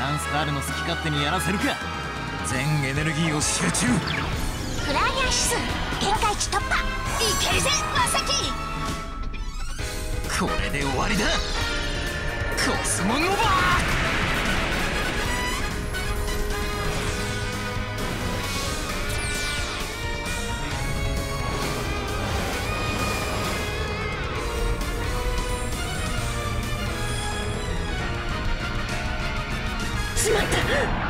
ランスカールの好き勝手にやらせるか。全エネルギーを集中。フライヤー指数限界値突破。いけるぜマサキ。これで終わりだ。コスモノバしまった。